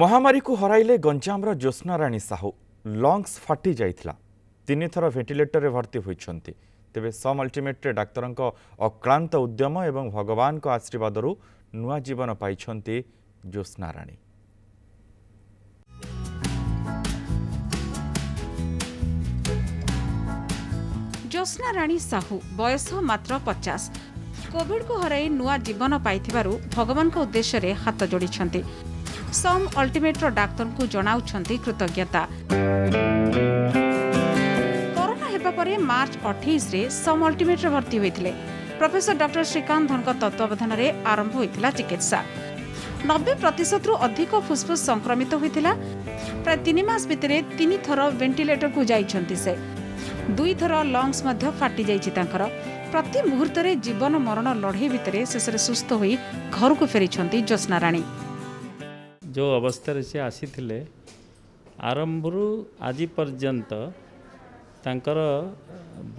ମହାମାରୀକୁ ହରାଇଲେ ଗଞ୍ଜାମର ଜ୍ୟୋତ୍ସ୍ନାରାଣୀ ସାହୁ ଲଙ୍ଗସ୍ ଫାଟି ଯାଇଥିଲା ତିନିଥର ଭେଣ୍ଟିଲେଟରରେ ଭର୍ତ୍ତି ହୋଇଛନ୍ତି ତେବେ ସମ୍ ଅଲ୍ଟିମେଟ୍ରେ ଡାକ୍ତରଙ୍କ ଅକ୍ଳାନ୍ତ ଉଦ୍ୟମ ଏବଂ ଭଗବାନଙ୍କ ଆଶୀର୍ବାଦରୁ ନୂଆ ଜୀବନ ପାଇଛନ୍ତି ଜ୍ୟୋତ୍ସ୍ନାରାଣୀ ଜ୍ୟୋତ୍ସ୍ନାରାଣୀ ସାହୁ ବୟସ ମାତ୍ର ପଚାଶ କୋଭିଡକୁ ହରାଇ ନୂଆ ଜୀବନ ପାଇଥିବାରୁ ଭଗବାନଙ୍କ ଉଦ୍ଦେଶ୍ୟରେ ହାତ ଯୋଡ଼ିଛନ୍ତି ସମ୍ ଅଲ୍ଟିମେଟ୍ର ଡାକ୍ତରଙ୍କୁ ଜଣାଉଛନ୍ତି କୃତଜ୍ଞତା କରୋନା ହେବା ପରେ ମାର୍ଚ୍ଚ ଅଠେଇଶରେ ସମ୍ ଅଲ୍ଟିମେଟ୍ରେ ଭର୍ତ୍ତି ହୋଇଥିଲେ ପ୍ରଫେସର ଡକ୍ଟର ଶ୍ରୀକାନ୍ତ ଧନଙ୍କ ତତ୍ତ୍ୱାବଧାନରେ ଆରମ୍ଭ ହୋଇଥିଲା ଚିକିତ୍ସା ନବେ ପ୍ରତିଶତରୁ ଅଧିକ ଫୁସ୍ଫୁସ୍ ସଂକ୍ରମିତ ହୋଇଥିଲା ପ୍ରାୟ ତିନି ମାସ ଭିତରେ ତିନି ଥର ଭେଣ୍ଟିଲେଟରକୁ ଯାଇଛନ୍ତି ସେ ଦୁଇଥର ଲଙ୍ଗସ୍ ମଧ୍ୟ ଫାଟିଯାଇଛି ତାଙ୍କର ପ୍ରତି ମୁହୂର୍ତ୍ତରେ ଜୀବନ ମରଣ ଲଢ଼େଇ ଭିତରେ ଶେଷରେ ସୁସ୍ଥ ହୋଇ ଘରକୁ ଫେରିଛନ୍ତି ଜ୍ୟୋତ୍ସ୍ନା ରାଣୀ ଯେଉଁ ଅବସ୍ଥାରେ ସେ ଆସିଥିଲେ ଆରମ୍ଭରୁ ଆଜି ପର୍ଯ୍ୟନ୍ତ ତାଙ୍କର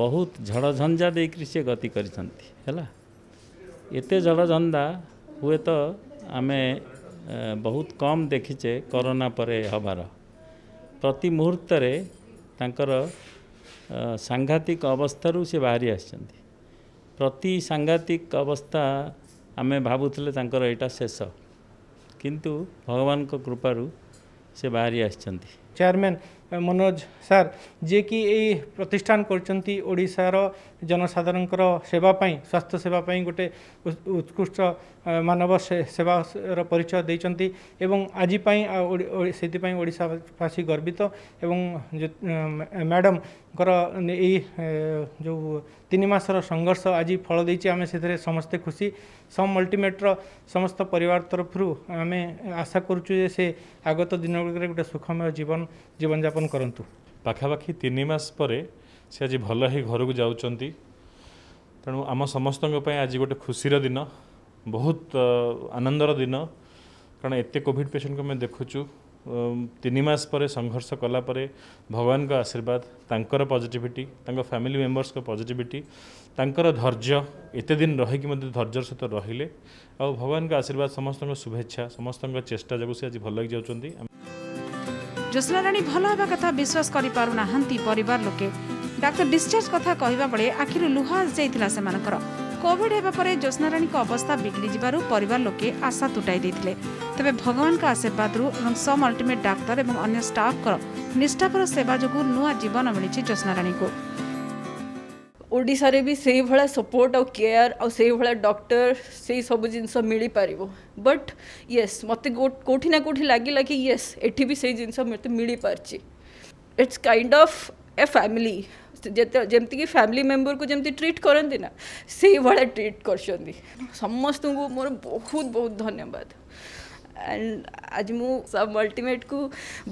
ବହୁତ ଝଡ଼ଝଞ୍ଜା ଦେଇକରି ସେ ଗତି କରିଛନ୍ତି ହେଲା ଏତେ ଝଡ଼ଝଞ୍ଜା ହୁଏତ ଆମେ ବହୁତ କମ୍ ଦେଖିଛେ କରୋନା ପରେ ହେବାର ପ୍ରତି ମୁହୂର୍ତ୍ତରେ ତାଙ୍କର ସାଂଘାତିକ ଅବସ୍ଥାରୁ ସେ ବାହାରି ଆସିଛନ୍ତି ପ୍ରତି ସାଂଘାତିକ ଅବସ୍ଥା ଆମେ ଭାବୁଥିଲେ ତାଙ୍କର ଏଇଟା ଶେଷ କିନ୍ତୁ ଭଗବାନଙ୍କ କୃପାରୁ ସେ ବାହାରି ଆସିଛନ୍ତି ଚେୟାରମ୍ୟାନ୍ ମନୋଜ ସାର୍ ଯିଏକି ଏଇ ପ୍ରତିଷ୍ଠାନ କରୁଛନ୍ତି ଓଡ଼ିଶାର ଜନସାଧାରଣଙ୍କର ସେବା ପାଇଁ ସ୍ୱାସ୍ଥ୍ୟ ସେବା ପାଇଁ ଗୋଟେ ଉତ୍କୃଷ୍ଟ ମାନବ ସେବାର ପରିଚୟ ଦେଇଛନ୍ତି ଏବଂ ଆଜି ପାଇଁ ସେଥିପାଇଁ ଓଡ଼ିଶାବାସୀ ଗର୍ବିତ ଏବଂ ମ୍ୟାଡ଼ାମଙ୍କର ଏଇ ଯେଉଁ ତିନି ମାସର ସଂଘର୍ଷ ଆଜି ଫଳ ଦେଇଛି ଆମେ ସେଥିରେ ସମସ୍ତେ ଖୁସି ସମ୍ ଅଲ୍ଟିମେଟ୍ର ସମସ୍ତ ପରିବାର ତରଫରୁ ଆମେ ଆଶା କରୁଛୁ ଯେ ସେ ଆଗତ ଦିନଗୁଡ଼ିକରେ ଗୋଟେ ସୁଖମୟ ଜୀବନ ଜୀବନଯାପନ କରନ୍ତୁ ପାଖାପାଖି ତିନି ମାସ ପରେ ସେ ଆଜି ଭଲ ହେଇ ଘରକୁ ଯାଉଛନ୍ତି ତେଣୁ ଆମ ସମସ୍ତଙ୍କ ପାଇଁ ଆଜି ଗୋଟେ ଖୁସିର ଦିନ ବହୁତ ଆନନ୍ଦର ଦିନ କାରଣ ଏତେ କୋଭିଡ଼ ପେସେଣ୍ଟକୁ ଆମେ ଦେଖୁଛୁ ତିନି ମାସ ପରେ ସଂଘର୍ଷ କଲା ପରେ ଭଗବାନଙ୍କ ଆଶୀର୍ବାଦ ତାଙ୍କର ପଜିଟିଭିଟି ତାଙ୍କ ଫ୍ୟାମିଲି ମେମ୍ବର୍ସଙ୍କ ପଜିଟିଭିଟି ତାଙ୍କର ଧୈର୍ଯ୍ୟ ଏତେ ଦିନ ରହିକି ମଧ୍ୟ ଧୈର୍ଯ୍ୟର ସହିତ ରହିଲେ ଆଉ ଭଗବାନଙ୍କ ଆଶୀର୍ବାଦ ସମସ୍ତଙ୍କ ଶୁଭେଚ୍ଛା ସମସ୍ତଙ୍କ ଚେଷ୍ଟା ଯୋଗୁଁ ସେ ଆଜି ଭଲ ହେଇକି ଯାଉଛନ୍ତି ଜ୍ୟୋତ୍ସ୍ନାରାଣୀ ଭଲ ହେବା କଥା ବିଶ୍ୱାସ କରିପାରୁନାହାନ୍ତି ପରିବାର ଲୋକେ ଡାକ୍ତର ଡିସଚାର୍ଜ କଥା କହିବା ବେଳେ ଆଖିରୁ ଲୁହ ଆସିଯାଇଥିଲା ସେମାନଙ୍କର କୋଭିଡ୍ ହେବା ପରେ ଜ୍ୟୋତ୍ସ୍ନାରାଣୀଙ୍କ ଅବସ୍ଥା ବିଗିଡ଼ିଯିବାରୁ ପରିବାର ଲୋକେ ଆଶା ତୁଟାଇ ଦେଇଥିଲେ ତେବେ ଭଗବାନଙ୍କ ଆଶୀର୍ବାଦରୁ ଏବଂ ସମ୍ ଅଲ୍ଟିମେଟ୍ ଡାକ୍ତର ଏବଂ ଅନ୍ୟ ଷ୍ଟାଫ୍ଙ୍କର ନିଷ୍ଠାପର ସେବା ଯୋଗୁଁ ନୂଆ ଜୀବନ ମିଳିଛି ଜ୍ୟୋତ୍ସ୍ନାରାଣୀଙ୍କୁ ଓଡ଼ିଶାରେ ବି ସେଇଭଳିଆ ସପୋର୍ଟ ଆଉ କେୟାର ଆଉ ସେଇଭଳିଆ ଡକ୍ଟର ସେଇ ସବୁ ଜିନିଷ ମିଳିପାରିବ ବଟ୍ ୟେସ୍ ମୋତେ କେଉଁଠି ନା କେଉଁଠି ଲାଗିଲା କି ୟେସ୍ ଏଠି ବି ସେଇ ଜିନିଷ ମୋତେ ମିଳିପାରିଛି it's kind of a family जमीक family member को जमी ट्रिट करती ना से भाया ट्रिट कर समस्त को मोर बहुत बहुत धन्यवाद एंड आज मु सब अल्टीमेट को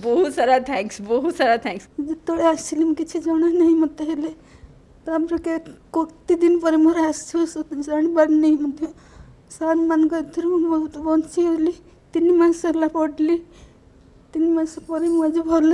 बहुत सारा थैंक्स बहुत सारा थैंक्स जो आसल किसी जाना नहीं मत कति दिन पर मोर आस जानपर नहीं सर मान बहुत बंची गली तीन मस पढ़ली तीन मस पर भल